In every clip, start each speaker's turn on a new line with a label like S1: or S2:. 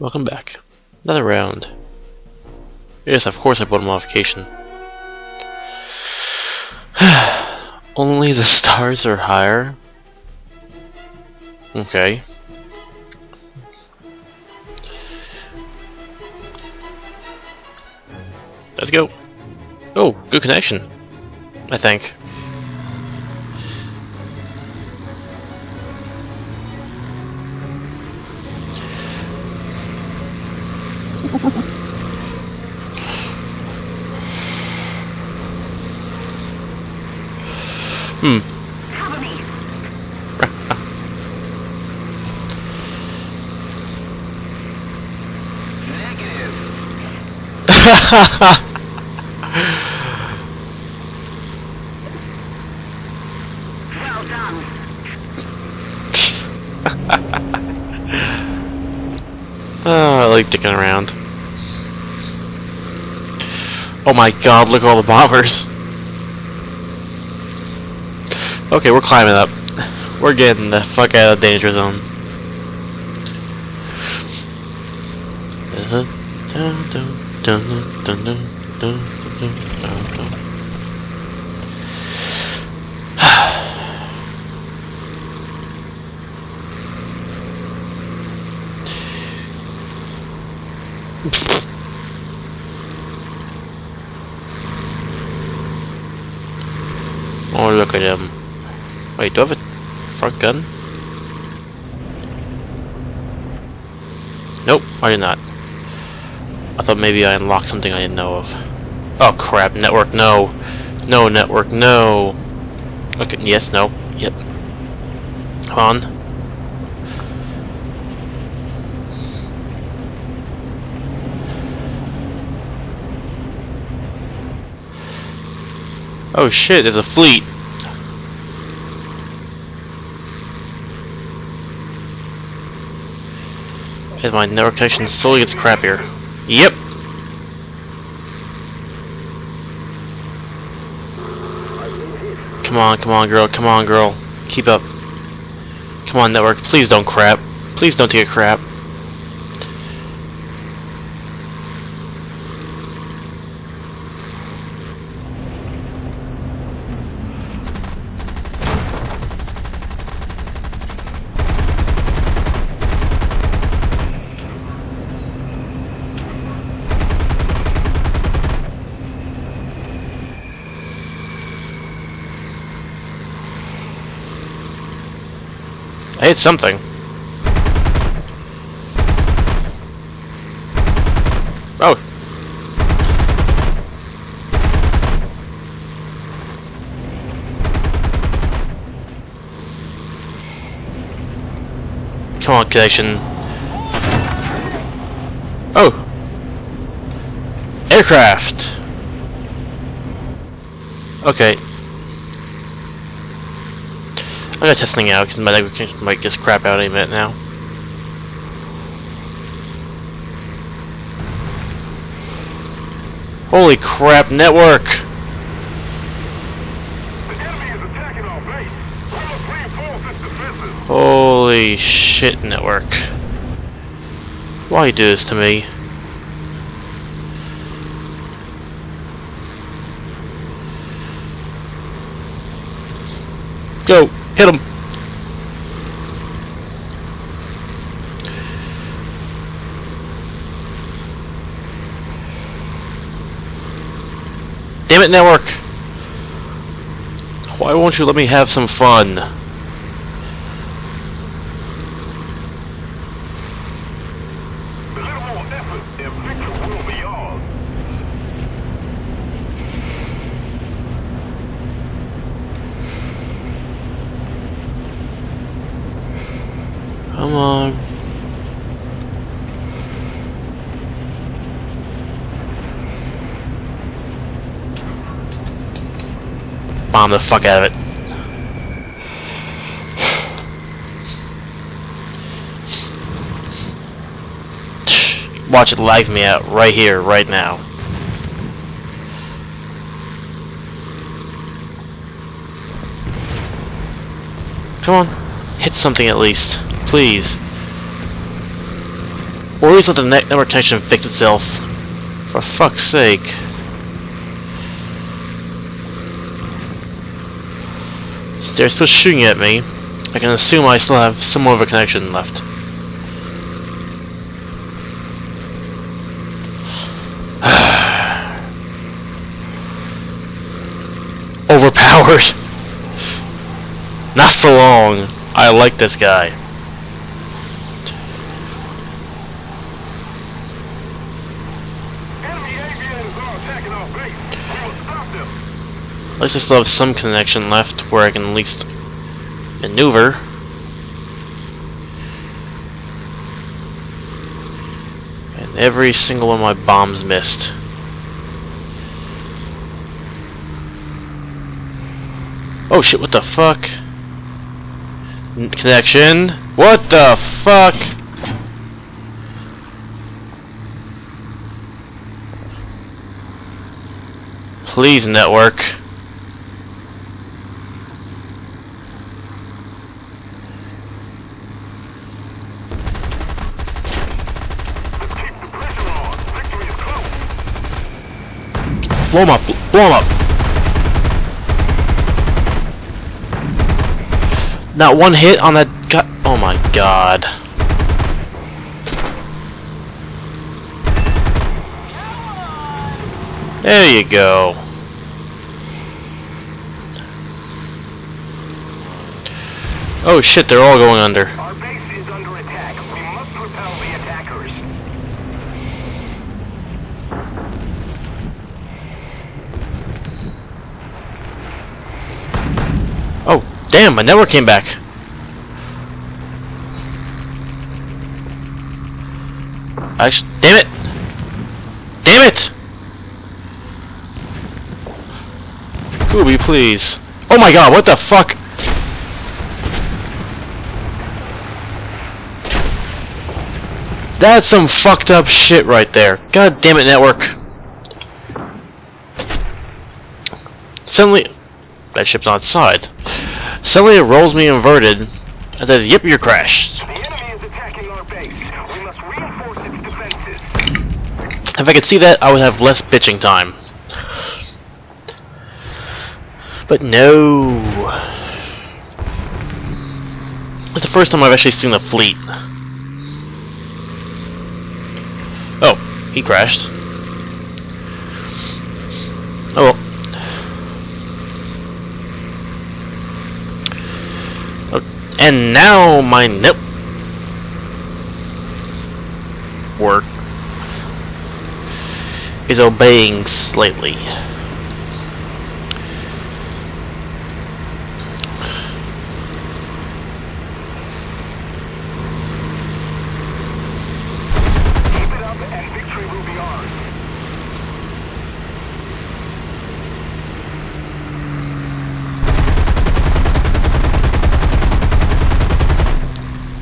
S1: Welcome back. Another round. Yes, of course I put a modification. Only the stars are higher? Okay. Let's go. Oh, good connection. I think.
S2: Well done.
S1: Oh, I like dicking around. Oh my god, look at all the bombers. Okay, we're climbing up. We're getting the fuck out of the danger zone. Oh, look at him. Wait, do I have a front gun? Nope, I did not. I thought maybe I unlocked something I didn't know of. Oh crap, network, no. No, network, no. Okay, yes, no, yep. Come on. Oh shit, there's a fleet. And my network connection slowly gets crappier. Yep. Come on, come on, girl, come on, girl. Keep up. Come on, network, please don't crap. Please don't take a crap. I hit something. Oh. Come on, connection. Oh. Aircraft. Okay. I'm gonna test something out because my network connection might just crap out any minute now. Holy crap, network! Holy shit, network. Why you do this to me? Go! Hit him! Damn it, network! Why won't you let me have some fun?
S3: A little more effort and victory will be ours.
S1: Come on. Bomb the fuck out of it. Watch it live me out right here, right now. Come on. Hit something at least. Please. Or at least let the net network connection fix itself. For fuck's sake. They're still shooting at me. I can assume I still have some more of a connection left. Overpowered! Not for long. I like this guy. At least I still have some connection left where I can at least maneuver. And every single one of my bombs missed. Oh shit, what the fuck? Connection? What the fuck? Please, network.
S3: Let's keep the pressure on. Victory is close.
S1: Blow him up, blow him up. Not one hit on that guy. Oh my god. There you go. Oh shit, they're all going under.
S3: Our base is under attack. We must repel the attackers.
S1: Oh, damn, my network came back. Actually, damn it! Damn it! Kubi, please. Oh my god, what the fuck? That's some fucked up shit right there. God damn it, network. Suddenly, that ship's on side. Suddenly it rolls me inverted and says, yep, you're crashed.
S3: The enemy is attacking our base. We must reinforce its defenses.
S1: If I could see that, I would have less bitching time. But no. It's the first time I've actually seen the fleet. Oh, he crashed. Oh well. Oh, And now my nope work is obeying slightly.
S3: Keep it up and victory will be ours.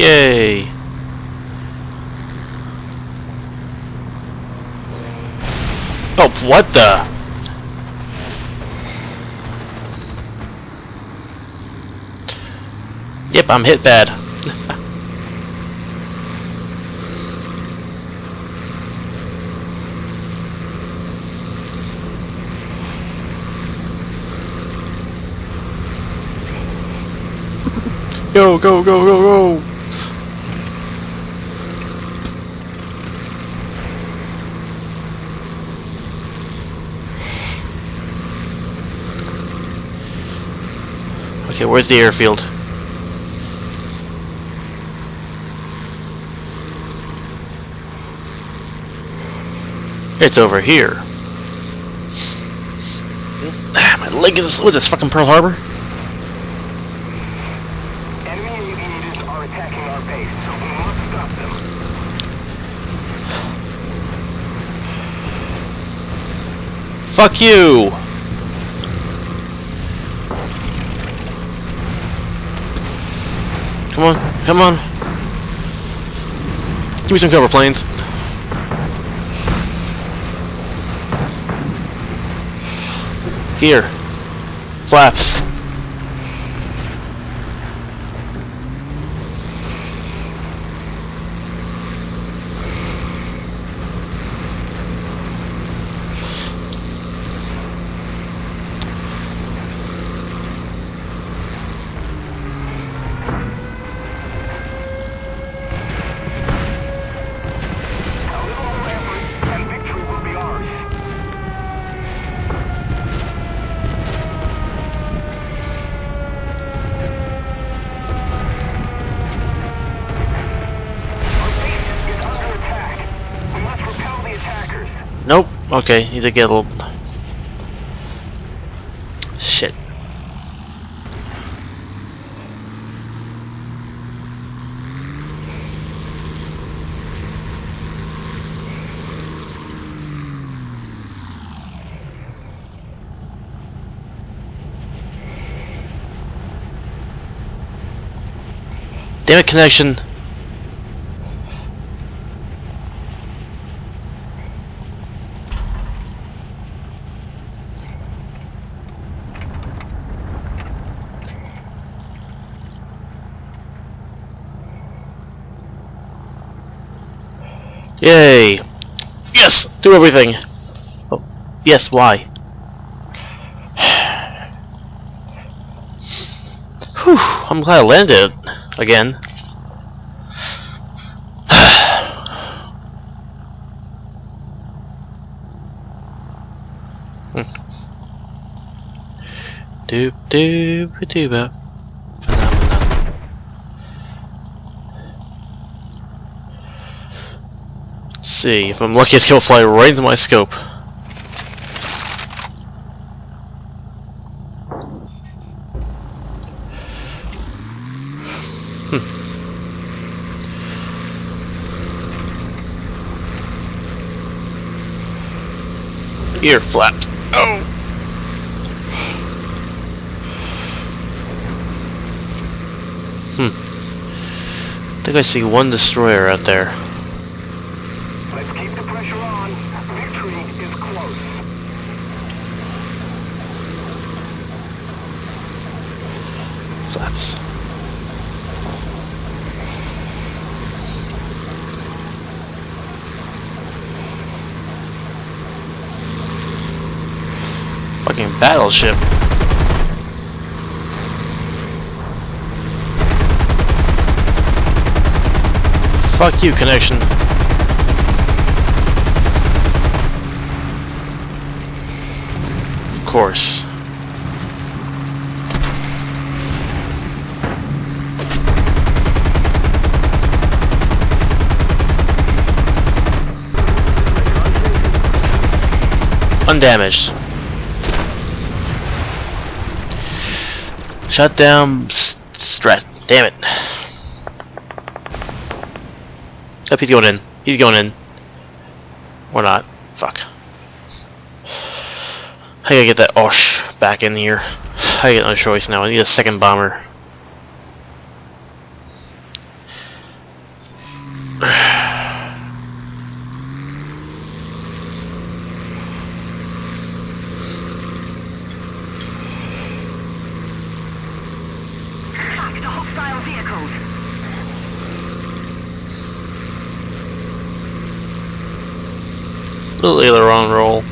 S1: Yay! Oh, what the? Yep, I'm hit bad. go, go, go, go, go! Okay, where's the airfield? It's over here. Ah, my leg is. What's this, fucking Pearl Harbor?
S3: Enemy aviators are attacking our base. We must stop them.
S1: Fuck you! Come on, come on. Give me some cover, planes. Here. Flaps. Okay, need to get a little... Shit. Damn it, connection. Yay! Yes! Do everything! Oh, yes, why? Whew, I'm glad I landed again. Hmm. Doop doop see, if I'm lucky it's gonna fly right into my scope. Ear flapped. Oh. Hmm. I think I see one destroyer out there.
S3: Let's keep the pressure on. Victory is close.
S1: Flaps. Fucking battleship. Fuck you, connection. Of course. Undamaged. Shut down Strat. Damn it. Oh, he's going in. He's going in. Or not. Fuck. I gotta get that Osh back in here. I got no choice now. I need a second bomber. Little wrong roll.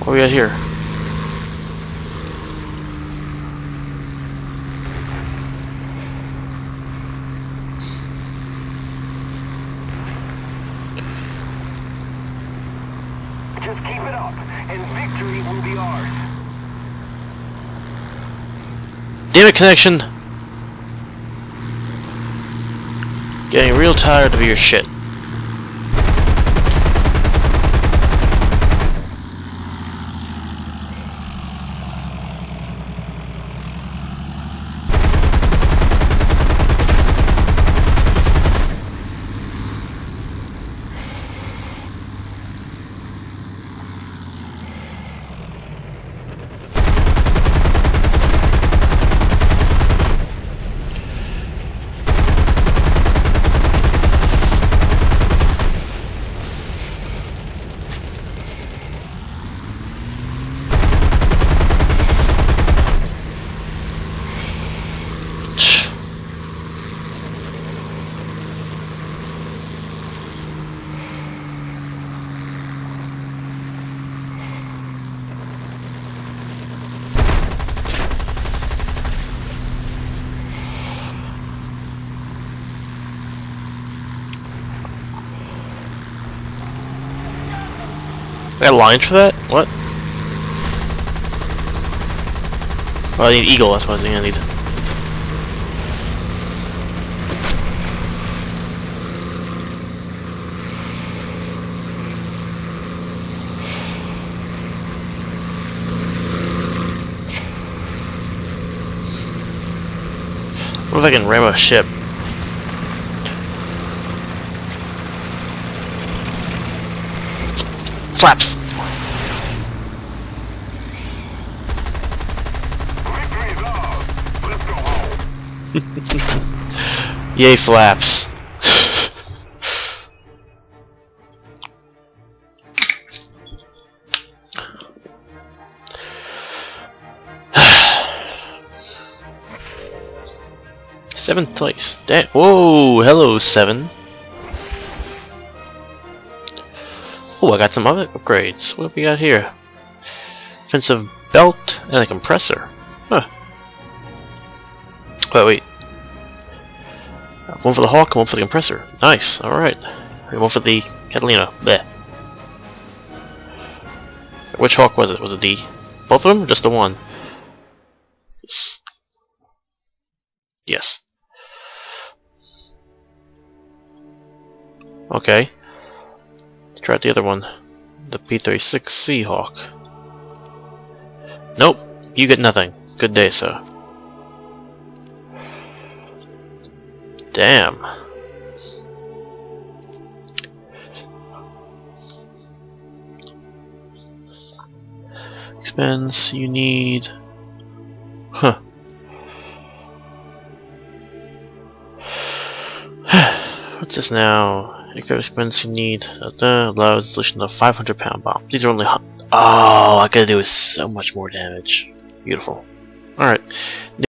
S1: What we got here?
S3: Just keep it up, and victory will be ours.
S1: Damn it, connection! Getting real tired of your shit. I got lines for that? What? Oh, well, I need Eagle, that's what I think I need. What if I can ram a ship? Flaps! Yay, flaps. Seventh place. Da Whoa, hello, seven. Oh, I got some other upgrades. What have we got here? Offensive belt and a compressor. Huh. Wait, wait. One for the Hawk and one for the compressor. Nice, alright. One for the Catalina. Bleh. Which Hawk was it? Was it the... Both of them or just the one? Yes. Okay. Try the other one. The P-36 Seahawk. Nope. You get nothing. Good day, sir. Damn. Expense, you need... Huh. What's this now? Eco expense you need. Uh, allow installation of 500 pound bomb. These are only... Oh, I gotta do so much more damage. Beautiful. Alright.